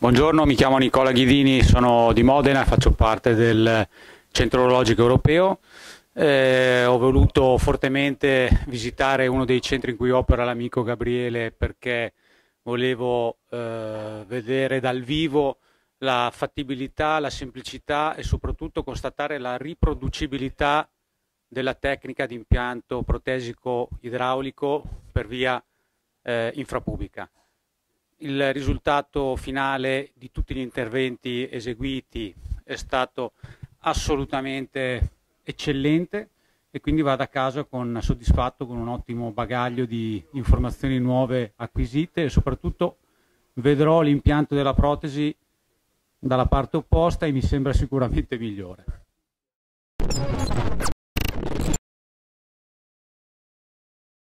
Buongiorno, mi chiamo Nicola Ghidini, sono di Modena, faccio parte del Centro Orologico Europeo. Eh, ho voluto fortemente visitare uno dei centri in cui opera l'amico Gabriele perché volevo eh, vedere dal vivo la fattibilità, la semplicità e soprattutto constatare la riproducibilità della tecnica di impianto protesico idraulico per via eh, infrapubblica il risultato finale di tutti gli interventi eseguiti è stato assolutamente eccellente e quindi vado a casa con, soddisfatto con un ottimo bagaglio di informazioni nuove acquisite e soprattutto vedrò l'impianto della protesi dalla parte opposta e mi sembra sicuramente migliore.